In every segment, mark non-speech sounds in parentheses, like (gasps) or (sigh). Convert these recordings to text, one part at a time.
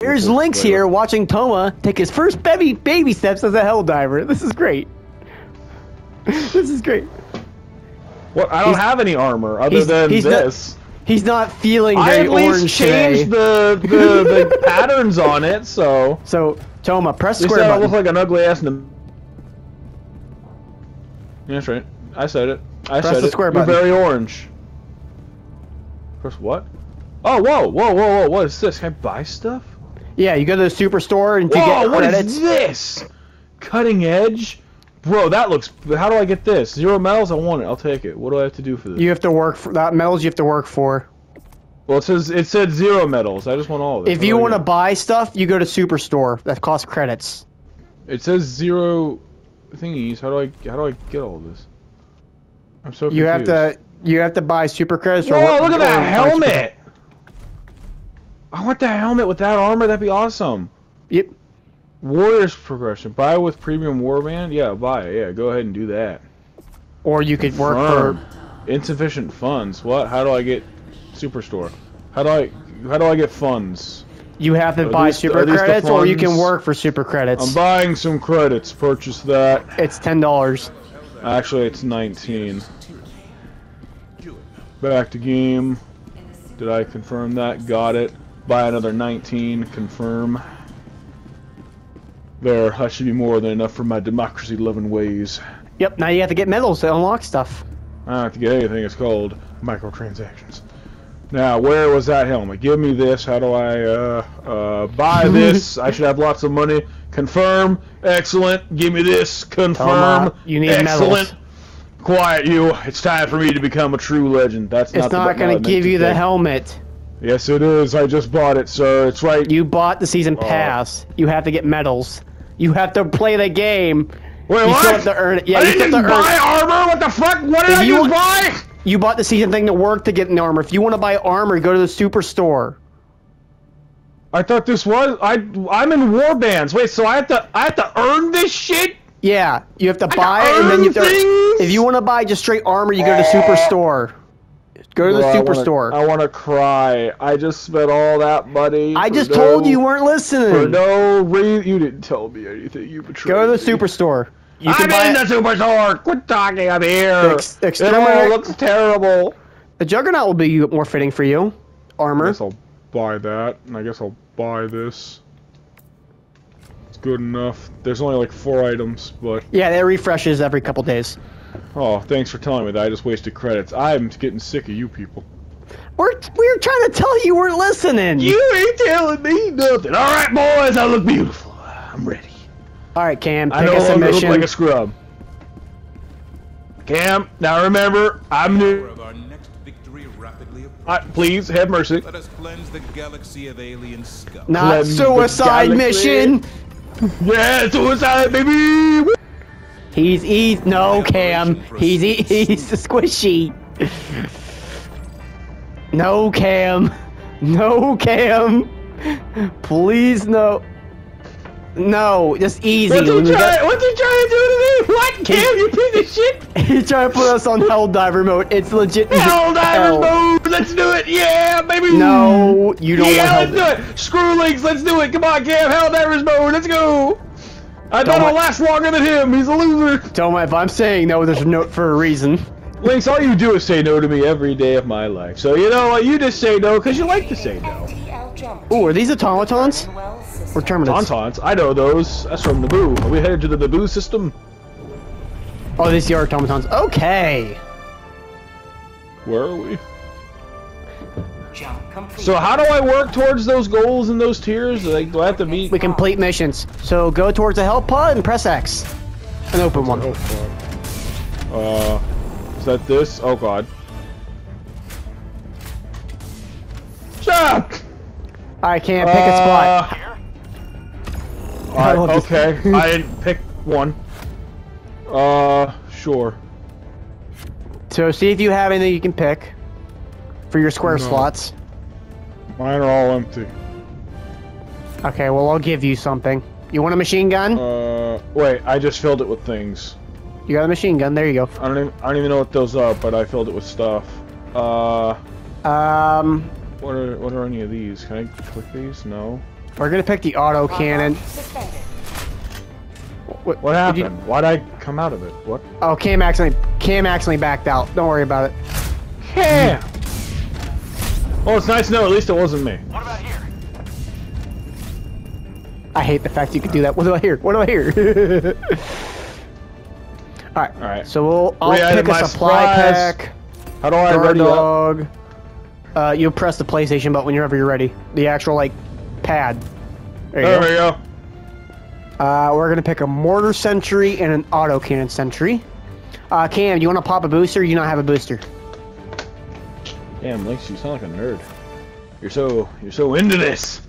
Here's Lynx here watching Touma take his first baby baby steps as a Helldiver. This is great. (laughs) this is great. What? I don't He's- have any armor other he's- than he's not- this. He's not feeling I very at least orange today. changed the, the the (laughs) patterns on it, so So Touma, press you square said I button. look like an ugly ass. In. Yeah, that's right. I said it. I Press said the it. square You're very orange. Press what? Oh, whoa, whoa, whoa, whoa! What is this? Can I buy stuff? Yeah, you go to the superstore and to Whoa! get What credits. is this? Cutting edge, bro. That looks. How do I get this? Zero metals. I want it. I'll take it. What do I have to do for this? You have to work for that metals. You have to work for. Well, it says it said zero metals. I just want all of it. If What you want to buy stuff, you go to superstore. That costs credits. It says zero thingies. How do I how do I get all of this? I'm so You have to you have to buy super credits. or Whoa! work- Look at that helmet. I want that helmet with that armor. That'd be awesome. Yep. Warriors progression. Buy with premium Warbond. Yeah, buy it. Yeah, go ahead and do that. Or you could work Firm. for. insufficient funds. What? How do I get superstore? How do I how do I get funds? You have to Are buy these- super are these the credits, or you can work for super credits. I'm buying some credits. Purchase that. it's ten dollars. Actually, it's 19. Back to game. Did I confirm that? Got it. Buy another 19. Confirm. There, that should be more than enough for my democracy-loving ways. Yep. Now you have to get medals to unlock stuff. I don't have to get anything. It's called microtransactions. Now, where was that helmet? Give me this. How do I uh, uh, buy (laughs) this? I should have lots of money. Confirm. Excellent. Give me this. Confirm. You need Excellent. medals. Quiet you. It's time for me to become a true legend. That's It's not, not, going to I give you the helmet. Yes, it is. I just bought it, sir. It's right. You bought the season Oh. pass. You have to get medals. You have to play the game. Wait, you what? still have to earn it. Yeah, I you didn't still have to just earn. buy armor. What the fuck? What did If I you- just buy? You bought the season thing to work to get an armor. If you want to buy armor, go to the superstore. I thought this was. I. I'm in Warbonds. Wait, so I have to. I have to earn this shit. Yeah, you have to I buy it, and then you have to. things? If you want to buy just straight armor, you go to the superstore. Go to the Bro, I wanna- superstore. I want to cry. I just spent all that money. I just no- told you you weren't For listening. no reason. You didn't tell me anything. You betrayed Go to the me. superstore. You I'm in the superstore. Quit talking. I'm here. Ex- it looks terrible. the Juggernaut will be more fitting for you. Armor. I guess I'll buy that, and I guess I'll buy this. It's good enough. There's only like four items, but Yeah, it refreshes every couple days. Oh, thanks for telling me that. I just wasted credits. I'm getting sick of you people. We're we were trying to tell you you weren't listening. You ain't telling me nothing. All right, boys, I look beautiful. I'm ready. All right, Cam, I pick no a longer look like a scrub. Cam, now remember, I'm new. of our next victory rapidly approaching. I, please have mercy. Let us cleanse the galaxy of alien scum. Not Cleanse suicide mission. Yeah, suicide, baby. Woo! He's he's no Cam. He's he- he's squishy. No Cam. No Cam. Please no. No, just easy. What's he, We got- trying, what's he trying to do to me? (laughs) What, Cam, you piece of shit? (laughs) He's trying to put us on hell diver mode. It's legit. Hell hell. diver mode. Let's do it. Yeah, baby. No, you don't yeah, want let's hell. do it. Screw Lynx. Let's do it. Come on, Cam. Hell divers mode. Let's go. I Don't bet I'll last longer than him. He's a loser. Tell Touma, if I'm saying no, there's a note for a reason. Lynx, all you do is say no to me every day of my life. So you know what? You just say no because you like to say no. Ooh, are these automatons? Or terminals? Tauntauns. I know those. That's from Naboo. Are we headed to the Naboo system? Oh, these are automatons. Okay. Where are we? So how do I work towards those goals and those tiers? Like, do I have to meet? We complete missions. So go towards the help pod and press X. An open one. Oh fuck. Uh, is that this? Oh god. Shut up! I can't pick a spot. Uh, alright, I okay. (laughs) I didn't pick one. Uh, sure. So see if you have anything you can pick for your square No. slots. Mine are all empty. Okay, well I'll give you something. You want a machine gun? Uh, wait, I just filled it with things. You got a machine gun. There you go. I don't even, I don't even know what those are, but I filled it with stuff. Uh, Um, what are what are any of these? Can I click these? No. We're gonna pick the auto cannon. Suspended. What, What did you- happened? Why'd I come out of it? What? oh, Cam accidentally Cam accidentally backed out. Don't worry about it. Yeah. Well, it's nice to know at least it wasn't me. What about here? I hate the fact you could do that. What do I hear? What do I hear? (laughs) All right. All right. So we'll I'll Re-edit pick a supply supplies. pack. How do I Guard ready up? Uh, you press the PlayStation button whenever you're ready. The actual like pad. There you There go. we go. Uh, we're gonna pick a mortar sentry and an auto cannon sentry. Uh, Cam, do you want to pop a booster? Or you not have a booster. Damn, Lynx, you sound like a nerd. You're so you're so into this.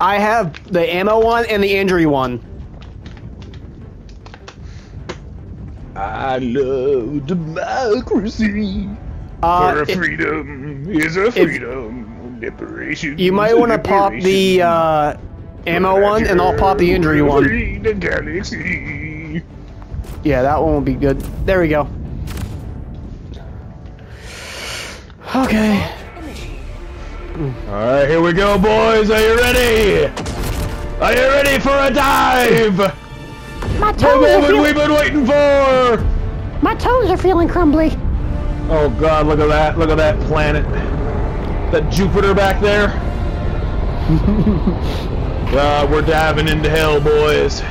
I have the ammo one and the injury one. I love democracy. Uh, For it- freedom is a freedom. Liberation. you might want to pop the uh, ammo one, and I'll pop the injury one. The. Yeah, that one will be good. There we go. Okay. All right, here we go, boys. Are you ready? Are you ready for a dive? My toes are moment feeling, we've been waiting for. my toes are feeling crumbly. Oh God, look at that! Look at that planet. That Jupiter back there. (laughs) uh, we're diving into hell, boys.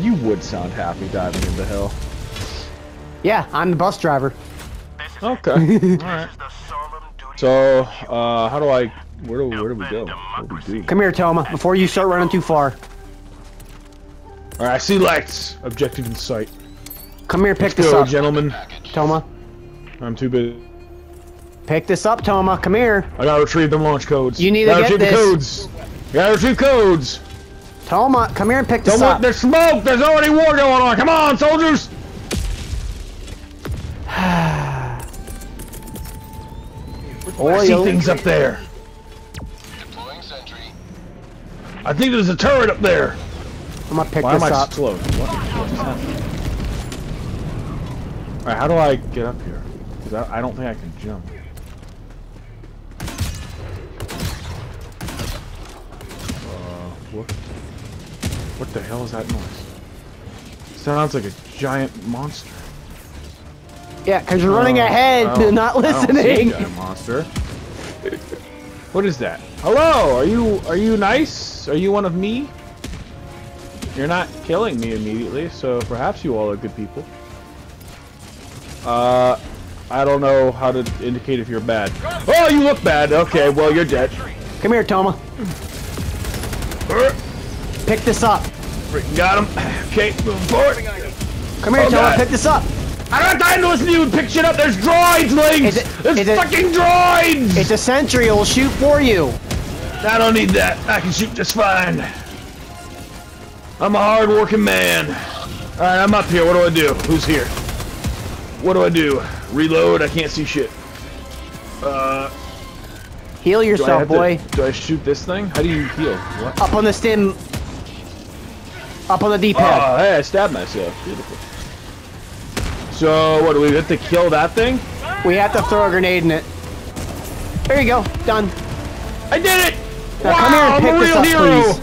You would sound happy diving into hell. Yeah, I'm the bus driver. Okay. (laughs) All right. So, uh, how do I? Where do where do we go? Do we do? Come here, Touma. Before you start running too far, All right, I see lights. Objective in sight. come here. Pick Let's this go, up, gentlemen. Touma. I'm too busy. Pick this up, Touma. Come here, I gotta retrieve the launch codes. You need to gotta get retrieve this. the codes. Gotta retrieve codes. Touma. Come here and pick this look, up. there's smoke! There's already war going on! Come on, soldiers! I see things up there. Deploying sentry. I think there's a turret up there. I'm gonna pick Why am this I up. slow? What? What just happened? Alright, how do I get up here? Because I, I don't think I can jump. Uh, what? What the hell is that noise? Sounds like a giant monster. Yeah, because you're running Oh, ahead, I don't- (laughs) not I don't see a listening. monster. What is that? Hello, are you are you nice? Are you one of me? You're not killing me immediately, so perhaps you all are good people. Uh, I don't know how to indicate if you're bad. Oh, you look bad. Okay, well you're dead. Come here, Touma. Pick this up. freaking Got him. (clears throat) Okay, moving forward. Come here, Oh, Touma. God. Pick this up. I don't have time to listen to you pick shit up. There's droids, Lynx. Is it- There's is it- fucking droids. It's a sentry. It'll shoot for you. I don't need that. I can shoot just fine. I'm a hard-working man. All right, I'm up here. What do I do? Who's here? What do I do? Reload. I can't see shit. Uh, Heal yourself, have boy. To, do I shoot this thing? How do you heal? What? Up on the stem. Up on the D-pad. Oh, hey, I stabbed myself. Beautiful. So, what do we have to kill that thing? we have to throw a grenade in it. There you go. Done. I did it! Now wow, come here and I'm pick a this up, hero. please.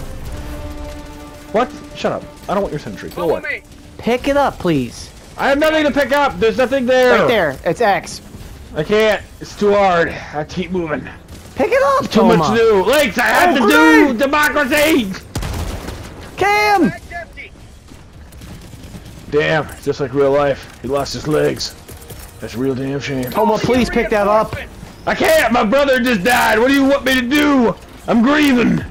What? Shut up. I don't want your sentry. Go away. Pick it up, please. I have nothing to pick up. There's nothing there. Right there. It's X. I can't. It's too hard. I keep moving. Pick it up, Too Touma. much to do. Lynx, I have Oh, to do democracy. Cam. Damn, just like real life. He lost his legs. That's a real damn shame. Touma, please pick that up. I can't. My brother just died. What do you want me to do? I'm grieving.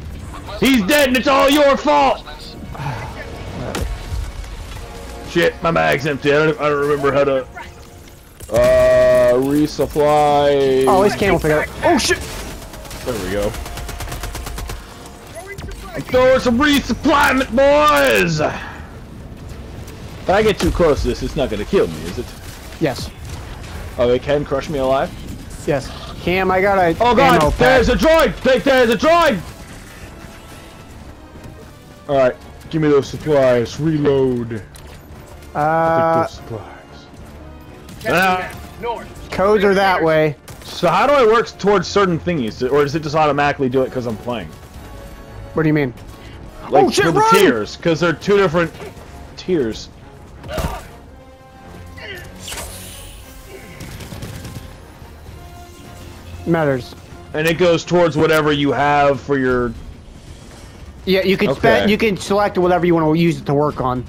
He's dead, and it's all your fault. (sighs) Shit, my bag's empty. I don't, I don't remember how to. Uh, resupply. Oh, this Cam will pick up. Oh shit. There we go. I'm throwing some resupplyment, boys! If I get too close to this, it's not gonna kill me, is it? Yes. Oh, it can crush me alive? Yes. Cam, I got a Oh god, there's pack. a droid! Think there's a droid! Alright, give me those supplies. Reload. Take Uh, those supplies. Ah, codes are that way. So how do I work towards certain thingies, or does it just automatically do it because I'm playing? What do you mean? Like Oh, shit, the run! tiers, because they're two different tiers. Matters. And it goes towards whatever you have for your. Yeah, you can Okay. spend. You can select whatever you want to use it to work on.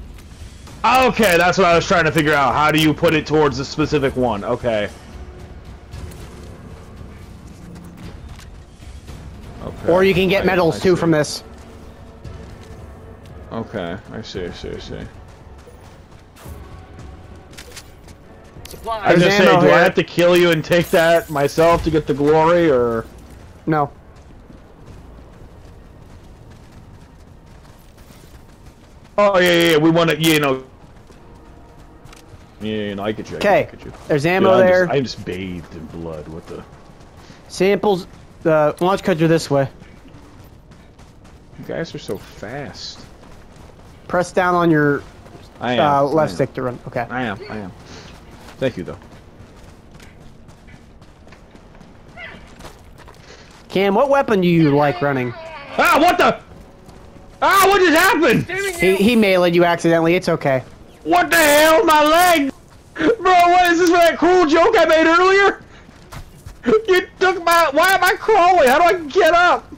Okay, that's what I was trying to figure out. How do you put it towards a specific one? Okay. Okay. Or you can get I- medals I too from this. Okay, I see, I see, I see. I was There's gonna say, ammo do I have to kill you and take that myself to get the glory, or? No. Oh yeah, yeah, yeah, we want to, you know. Yeah, you know, I get you. I get you, I Okay. get you. There's Dude, ammo I'm there. Just, I'm just bathed in blood. What the? Samples. The launch codes are this way. You guys are so fast. Press down on your I am. uh, I left am. stick to run. Okay. I am. I am. Thank you, though. Cam, what weapon do you like running? Ah! What the? Ah! What just happened? He he meleeed you accidentally. It's okay. What the hell? My leg! Bro, what is this for that cruel joke I made earlier? You took my. Why am I crawling? How do I get up?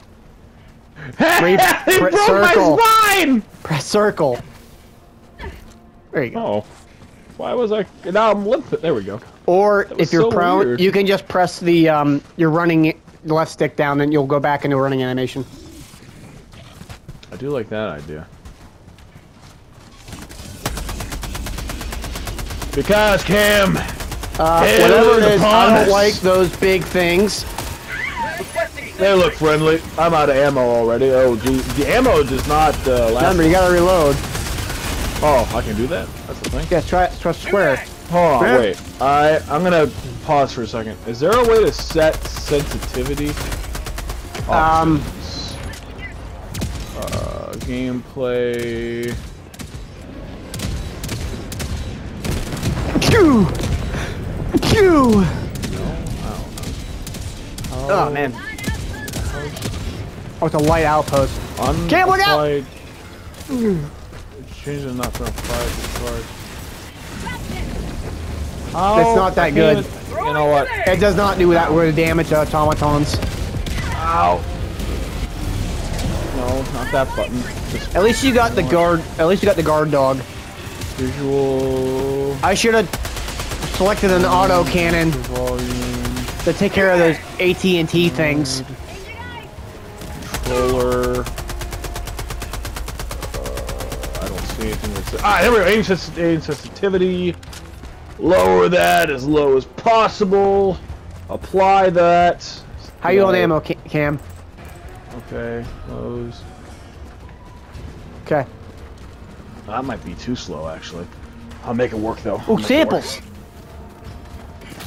Re- he (laughs) broke circle. my spine! Press circle. There you go. Oh. Why was I. Now I'm limping. There we go. Or if you're so prone, weird. you can just press the um, you're running left stick down, and you'll go back into running animation. I do like that idea. Because Cam, Uh, whatever it is, I don't like those big things. they look friendly. I'm out of ammo already. Oh, the ammo does not uh, last. Remember, you gotta reload. Oh, I can do that. That's the thing. Yeah, try try square. Hold on, Yeah. wait. I I'm gonna pause for a second. Is there a way to set sensitivity? Um, Uh, gameplay. Q, Q. Oh man. Oh, it's a light outpost. Cam, look out! Unapplied- Change the not to apply to charge. Oh, not that good. can't- You know what? It does not do that with damage to automatons. Ow. No, not that button. Just At least you got the guard. At least you got the guard dog. visual I should have selected an auto cannon volume to take care of those AT&T things. controller. Uh, I don't see anything that's ah. There we go. Aim, sens- aim sensitivity. Lower that as low as possible. Apply that. How you on ammo, Cam? Okay, close. Okay. That might be too slow, actually. I'll make it work though. I'll Ooh, make it samples.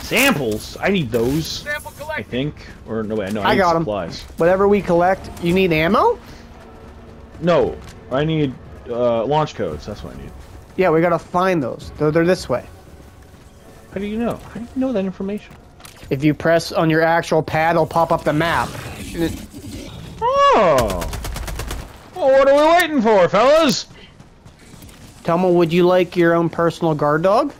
Samples. I need those. I think. Or no, wait, no. I, I need got 'em. supplies. Whatever we collect, you need ammo? No, I need uh, launch codes. That's what I need. Yeah, we gotta find those. They're, they're this way. How do you know? How do you know that information? If you press on your actual pad, it'll pop up the map. Oh. Well, what are we waiting for, fellas? Telma, would you like your own personal guard dog?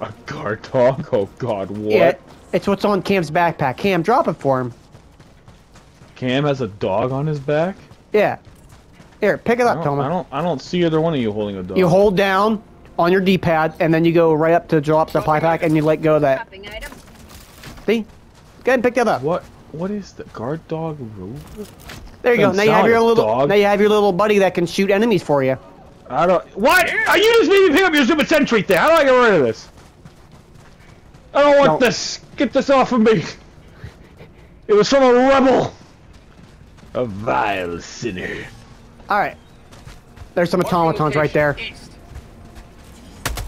A guard dog? Oh God, what? Yeah, it's what's on Cam's backpack. Cam, drop it for him. Cam has a dog on his back. Yeah. Here, pick it up, don't, I don't. I don't see either one of you holding a dog. You hold down on your D-pad, and then you go right up to drop the supply pack, and you let go of that. Item. See? Go ahead and pick that up. What? What is the guard dog rover? There you go. Now you have your like little. dog. Now you have your little buddy that can shoot enemies for you. I don't. What? Are you just made me pick up your stupid sentry thing? How do I get rid of this? I don't want No. this. Get this off of me. It was from a rebel. A vile sinner. All right. There's some automatons right there.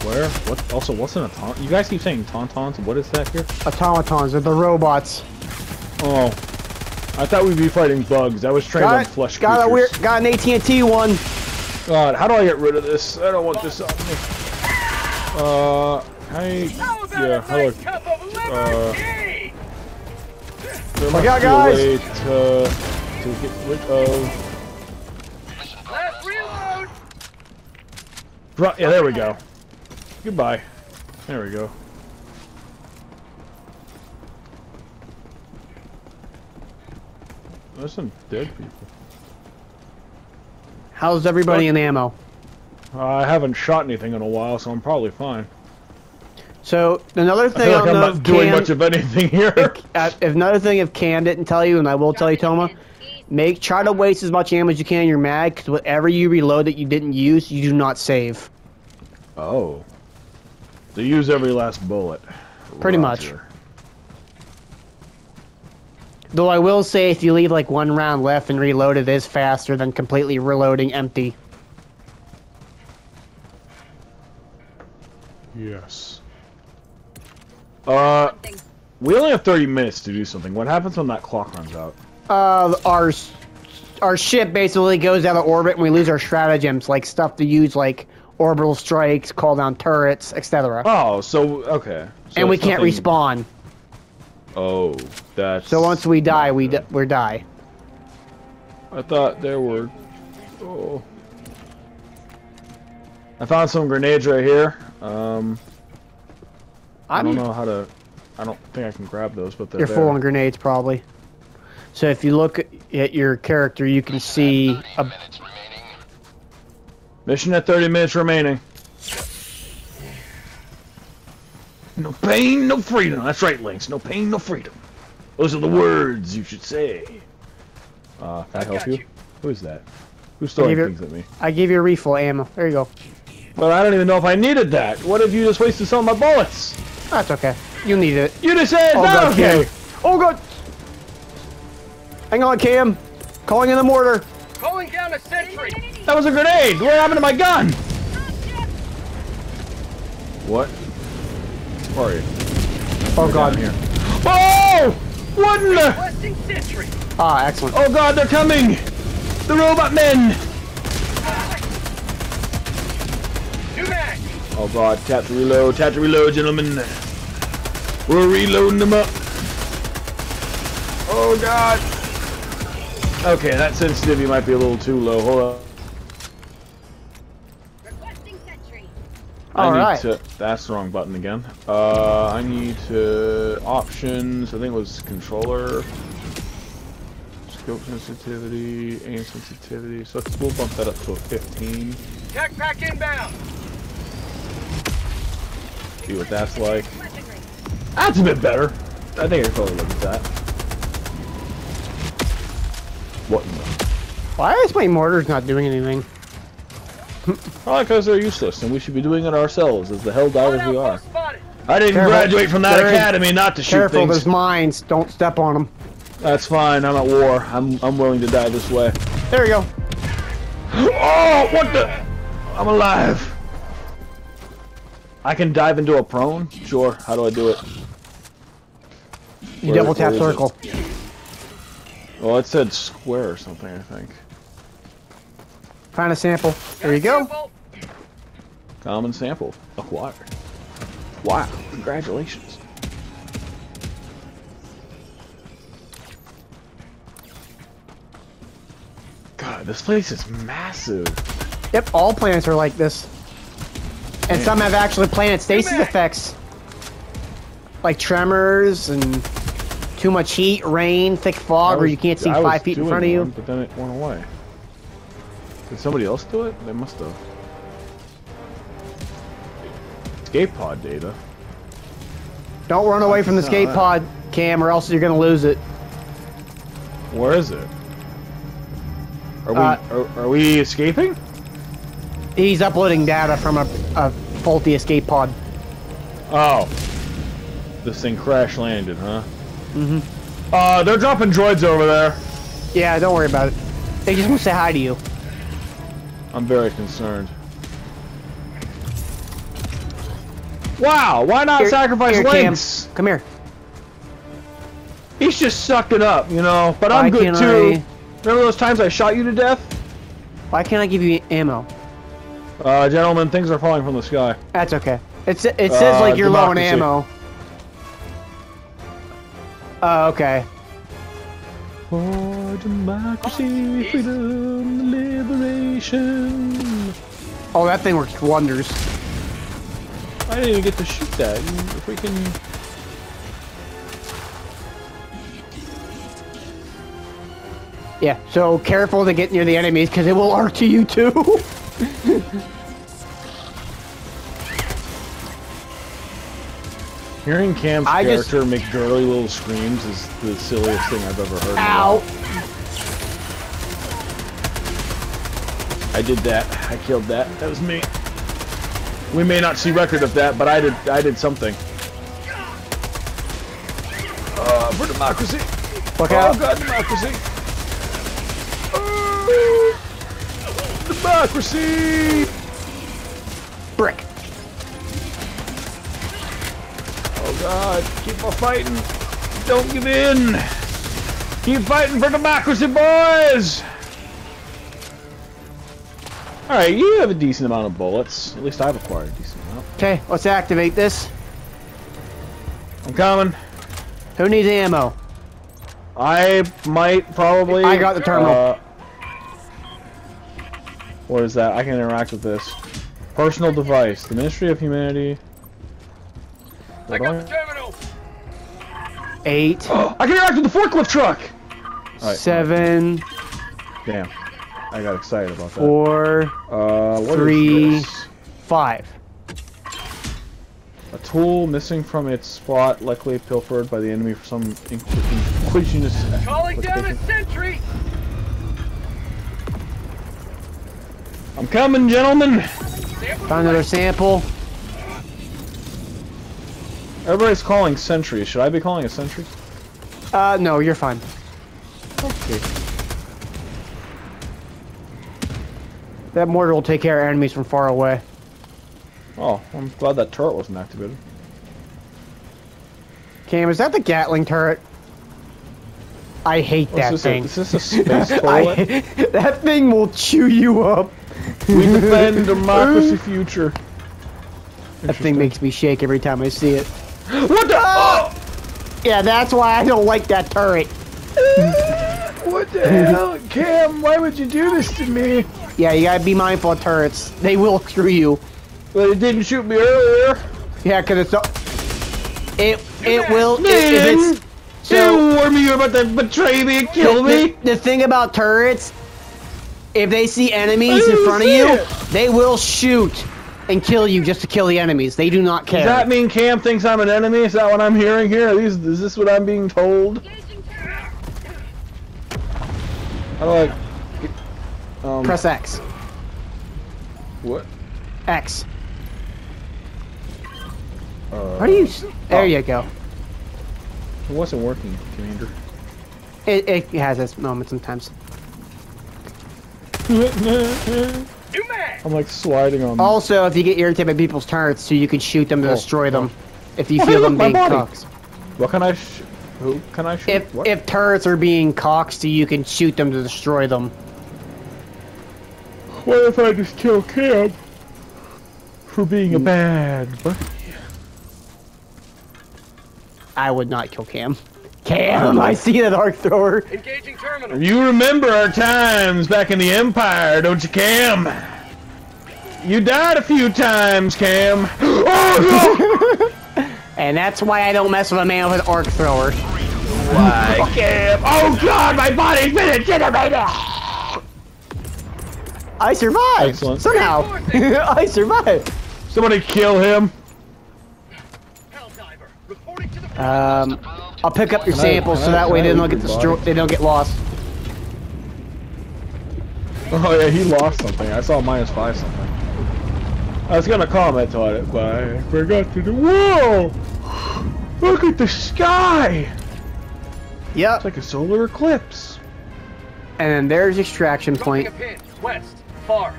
Where? What? Also, what's an autant? You guys keep saying tauntauns. What is that here? Automatons. They're the robots. Oh, I thought we'd be fighting bugs. I was trained on Got, flesh got a creatures. weird. Got an AT&T one. God, how do I get rid of this? I don't want this on me. Uh, I yeah, how do I? Uh, there Look must out, guys. to, to get rid of. Right, yeah, there we go. Goodbye. There we go. There's some dead people. How's everybody in ammo? I haven't shot anything in a while, so I'm probably fine. So another I thing feel like on I'm the not doing Cam- much of anything here. uh, if another thing if Cam didn't tell you, and I will tell you, Touma, make try to waste as much ammo as you can in your mag, because whatever you reload that you didn't use, you do not save. Oh. They use every last bullet. Pretty much. Though I will say, if you leave like one round left and reload, it is faster than completely reloading empty. Yes. Uh, we only have 30 minutes to do something. What happens when that clock runs out? Uh, our our ship basically goes out of orbit, and we lose our stratagems, like stuff to use, like orbital strikes, call down turrets, etc. Oh, so okay. So and we can't nothing- respawn. Oh, that's. So once we die, we d- we die. I thought there were. Oh. I found some grenades right here. Um, I I'm don't know how to. I don't think I can grab those, but they're you're there. full on grenades probably. So if you look at your character, you can see 30 a minutes remaining. Mission at 30 minutes remaining. No pain, no freedom. That's right, Lynx. No pain, no freedom. Those are the words you should say. Uh, can I, help you? you. Who is that? Who's throwing Give your- things at me? I give you a refill ammo. There you go. But I don't even know if I needed that. What if you just wasted some of my bullets? That's okay. You need it. You just said Oh not god, okay. Oh god. Hang on, Cam. Calling in the mortar. Calling down a sentry! That was a grenade. What happened to my gun? What? Where are you? Oh Down god. here. Oh! What in the? Ah, excellent. Oh god, they're coming! The robot men! New mag! Oh god, tap to reload, tap to reload, gentlemen. We're reloading them up. Oh god. Okay, that sensitivity might be a little too low. Hold on. Requesting sentry. I All need right. to. That's the wrong button again. Uh, I need to options. I think it was controller, scope sensitivity, aim sensitivity. So let's, we'll bump that up to a 15. Tech pack inbound! See what that's like. That's a bit better. I think I can probably look at that. What in the? Why is my mortars not doing anything? Probably because they're useless, and we should be doing it ourselves as the Helldivers we are. I didn't Careful. graduate from that Very academy not to shoot Careful, things. there's mines. Don't step on them. That's fine. I'm at war. I'm I'm willing to die this way. There you go. (gasps) Oh, what the? I'm alive. I can dive into a prone? Sure. How do I do it? You Where- double tap circle. it? Circle. Well, it said square or something, I think. Find a sample. There you go. Sample. Common sample acquired. Wow. Congratulations. God, this place is massive. Yep, all planets are like this. And some have actually planet stasis effects. Like tremors and too much heat, rain, thick fog, I where you can't see I five feet in front of you. but then it went away. Did somebody else do it? They must have. Escape pod data. Don't run away from the skate pod, Cam, or else you're gonna lose it. Where is it? Are we Uh, are, are we escaping? He's uploading data from a, a faulty escape pod. Oh. This thing crash landed, huh? Mm-hmm. Uh, they're dropping droids over there. Yeah, don't worry about it. They just want to say hi to you. I'm very concerned. Wow, why not Here- sacrifice here, Cam. Come here. He's just sucking up, you know. But I'm good too. I- Remember those times I shot you to death? Why can't I give you ammo? Uh, gentlemen, things are falling from the sky. That's okay. It, sa- it says Uh, like you're low on ammo. Oh, okay. For democracy, oh, freedom, liberation. Oh, that thing works wonders. I didn't even get to shoot that. If we can... Yeah, so careful to get near the enemies because it will arc to you too. (laughs) Hearing Cam's I just- character make girly little screams is the silliest thing I've ever heard. in my Ow! I did that. I killed that. That was me. We may not see record of that, but I did. I did something. Uh, for democracy. Look Oh out! God, democracy. Oh, democracy. God, keep on fighting. Don't give in. Keep fighting for democracy, boys. All right, you have a decent amount of bullets. At least I've acquired a decent amount. Okay, let's activate this. I'm coming. Who needs ammo? I might probably. I got the terminal. uh, what is that? I can interact with this. Personal device. The Ministry of Humanity. I got the terminal. Eight, (gasps) I can interact with the forklift truck. Alright. seven, Damn. I got excited about that. four, Uh, three. five. A tool missing from its spot, likely pilfered by the enemy for some inquisitionist. Calling down a sentry. I'm coming, gentlemen. Sample Found another sample. Everybody's calling sentry. Should I be calling a sentry? Uh, no, you're fine. Okay. That mortar will take care of enemies from far away. Oh, I'm glad that turret wasn't activated. Cam, is that the Gatling turret? I hate that this? thing. A, is this a (laughs) space I, toilet? that thing will chew you up. we defend (laughs) democracy future. That thing makes me shake every time I see it. What the? Oh! Yeah, that's why I don't like that turret. (laughs) What the hell, Cam? Why would you do this to me? Yeah, you gotta be mindful of turrets. They will screw you. Well, it didn't shoot me earlier. Yeah, cause it's it it will if, it's so you warned me you're about to betray me and kill the, me. the thing about turrets, if they see enemies in front of you, it. they will shoot and kill you just to kill the enemies. They do not care. Does that mean Cam thinks I'm an enemy? Is that what I'm hearing here? These, is this what I'm being told? How do I... Um, Press X. what? X. Uh, How do you? There you go. It wasn't working, Commander. It, it has its moments sometimes. (laughs) I'm like sliding on. them. Also, if you get irritated by people's turrets, so you can shoot them to Oh, destroy them. Oh. If you Oh, feel hey, them being cocked. What can I? Sh- who can I shoot? If what? if turrets are being cocked, so you can shoot them to destroy them. what if I just kill Cam for being a hmm. bad? buddy? I would not kill Cam. Cam, I see that arc thrower. Engaging terminal. You remember our times back in the Empire, don't you, Cam? You died a few times, Cam. (gasps) Oh no! (laughs) And that's why I don't mess with a man with an arc thrower. Why, (laughs) Cam? Oh God, my body's been incinerated. I survived! Excellent. Somehow! (laughs) I survived! Somebody kill him. Hell diver. Reporting to the. Um, I'll pick up your Can samples can so I- that way I they don't get destroyed. They don't get lost. Oh yeah, he lost something. I saw minus five something. I was gonna comment on it, but I forgot to do. Whoa! Look at the sky! Yep. It's like a solar eclipse. And then there's extraction point. West. Far.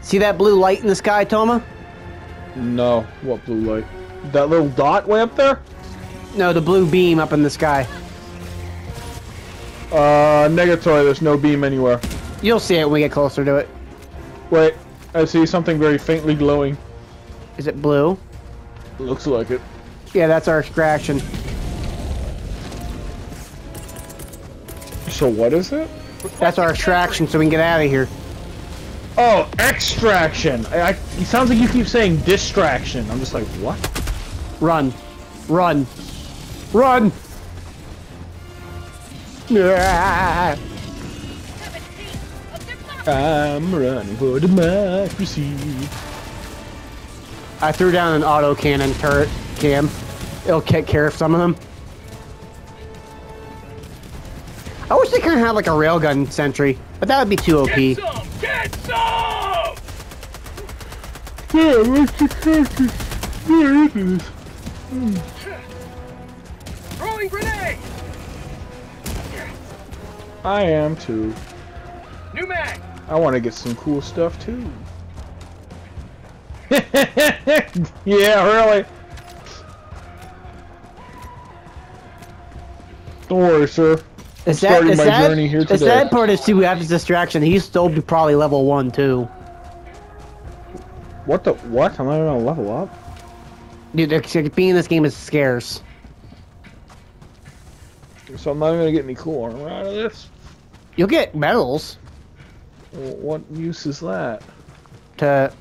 See that blue light in the sky, Touma? No, what blue light? That little dot way up there? No, the blue beam up in the sky. Uh, negatory. There's no beam anywhere. You'll see it when we get closer to it. Wait, I see something very faintly glowing. Is it blue? Looks like it. Yeah, that's our extraction. So what is it? That's our extraction, so we can get out of here. Oh, extraction. I, I, it sounds like you keep saying distraction. I'm just like, what? Run. Run. Run! Yeah. I'm running for democracy. I threw down an auto cannon turret cam. It'll take care of some of them. I wish they kind of had like a railgun sentry, but that would be too OP. Get some! Get some! Yeah, what's (laughs) the character? Where is this? Throwing grenade! I am too. New mag! I want to get some cool stuff too. (laughs) yeah, really. Don't worry, sir. Is that, starting is my that, journey here is today. that part is too we have this distraction? He's still be probably level one too. What the? What? Am I gonna level up? Dude, being in this game is scarce. So I'm not even gonna get any cool armor out of this. You'll get medals Well, what use is that? to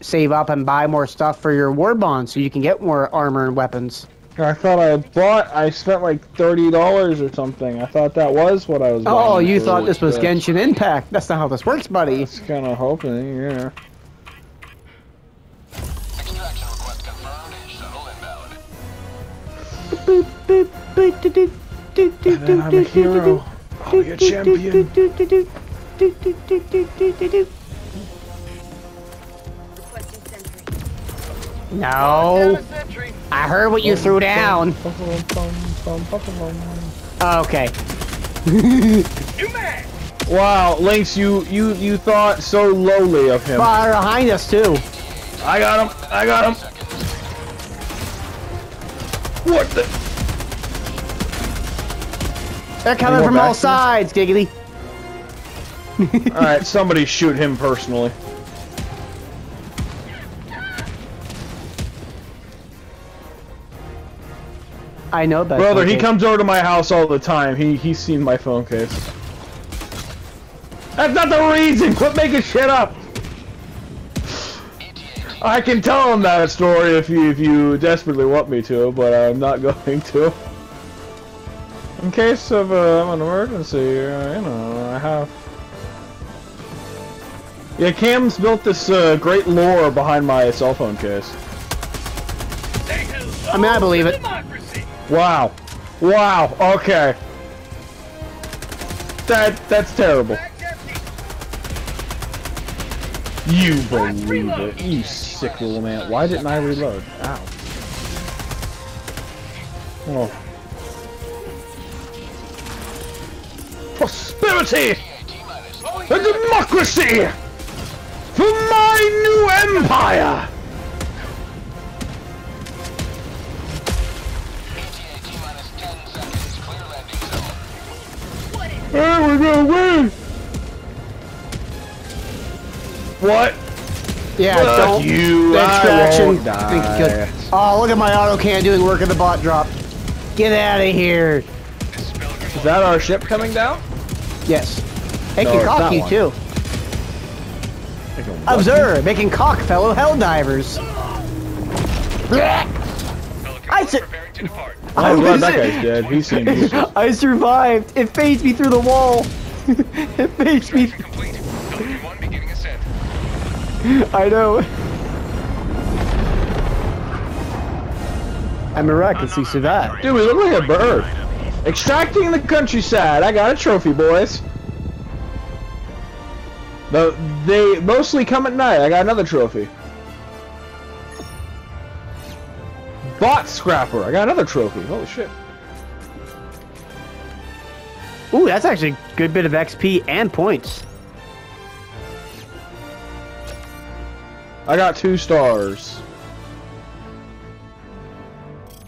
save up and buy more stuff for your war bond, so you can get more armor and weapons. I thought I bought. I spent like thirty dollars or something. I thought that was what I was. Oh, you thought this was Genshin Impact? That's not how this works, buddy. It's kind of hoping, yeah. I'm a hero. I'll a champion. No. I heard what you threw down. Okay. (laughs) wow, Lynx, you, you, you thought so lowly of him. Fire behind us, too. I got him. I got him. What the? They're coming from all sides, Giggity. All right, somebody shoot him personally. I know that. Brother, he comes over to my house all the time. He he's seen my phone case. That's not the reason. Quit making shit up. I can tell him that story if you if you desperately want me to, but I'm not (laughs) going to. In case of uh, an emergency, uh, you know, I have. Yeah, Cam's built this uh, great lore behind my cell phone case. I mean, I believe it. Wow. Wow. Okay. That that's terrible. You believe it. You sick little man. Why didn't I reload? Ow. Oh. Prosperity and democracy for my new empire. ETA T minus 10 seconds. Clear landing zone. Hey, we're gonna win. What? Yeah, Fuck don't. you. The I extraction. won't die. Oh, look at my auto can doing work at the bot drop. Get out of here. Is that our ship coming down? Yes. It No, can it's cock you one. too. Observe, they can cock fellow Helldivers. I said. Preparing to depart. I I'm glad that guy's dead. He seemed useless. (laughs) I survived. It phased me through the wall. (laughs) it phased me. Complete. LQ1 beginning ascent. (laughs) I know. I miraculously survived. Dude, we look like a bird. Extracting the countryside. I got a trophy, boys. The, they mostly come at night. I got another trophy. Bot scrapper. I got another trophy. Holy shit. Ooh, that's actually a good bit of XP and points. I got two stars.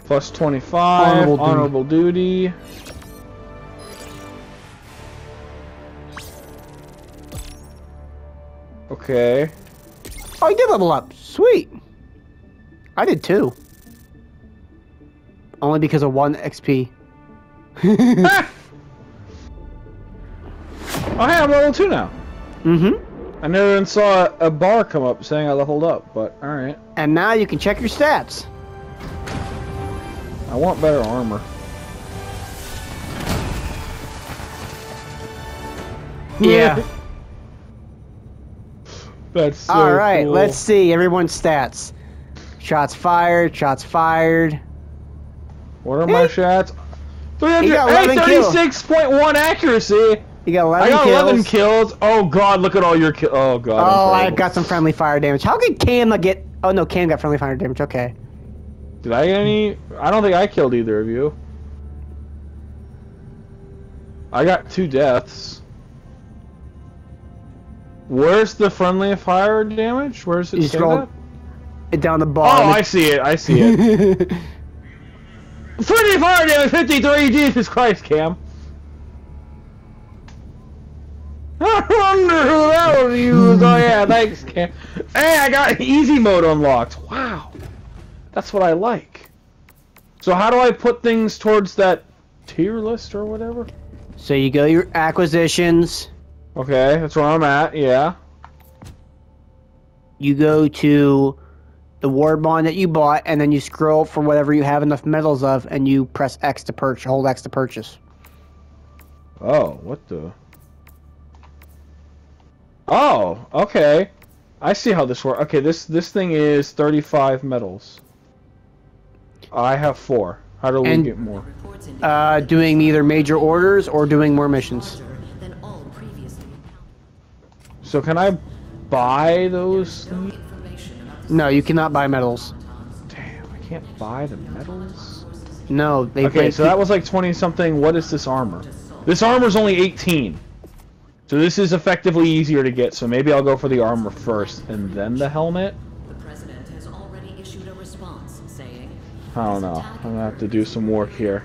Plus 25. Honorable Honorable, duty. duty. Okay. Oh, you did level up. Sweet. I did too. Only because of one XP. (laughs) Oh, hey, I'm level 2 now. Mm-hmm. I never even saw a, a bar come up saying I leveled up, but alright. And now you can check your stats. I want better armor. Yeah. (laughs) That's so All right, cool. let's see everyone's stats. Shots fired, shots fired. What are my Eh. shots? 300, You got 11 kills. 36.1 accuracy! You got 11 I got kills. 11 kills. Oh god, look at all your kills. Oh god. Oh, I got some friendly fire damage. How could Cam get? Oh no, Cam got friendly fire damage. Okay. Did I get any? I don't think I killed either of you. I got two deaths. Where's the friendly fire damage? Where's it? You scroll? It down the bottom. Oh. I see it. I see it. (laughs) friendly fire damage 53. Jesus Christ, Cam. (laughs) I wonder who that was used. Oh yeah, thanks, Cam. Hey, I got easy mode unlocked. Wow, that's what I like. So how do I put things towards that tier list or whatever? so you go your acquisitions. Okay, that's where I'm at. Yeah. You go to the Warbond that you bought, and then you scroll for whatever you have enough medals of, and you press X to purchase. Hold X to purchase. Oh, what the? Oh, okay. I see how this works. Okay, this this thing is 35 medals. I have four. How do we And- get more? Uh, doing either major orders or doing more missions. So can I buy those? No information about the No, you cannot buy medals. Damn, I can't buy the medals. No, they Okay, so that was like 20 something. What is this armor? This armor's only 18. So this is effectively easier to get. So maybe I'll go for the armor first and then the helmet. The president has already issued a response saying I don't know. I'm gonna have to do some work here.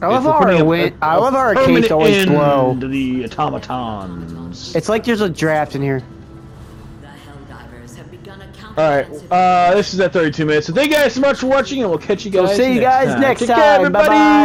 I love how our a- win- a- I a love how our permanent cape's always end low. to the automatons. It's like there's a draft in here. The Helldivers have begun a All right, uh, this is at 32 minutes. So thank you guys so much for watching, and we'll catch you guys. We'll see you next guys time. next Take care, time. Bye everybody. bye.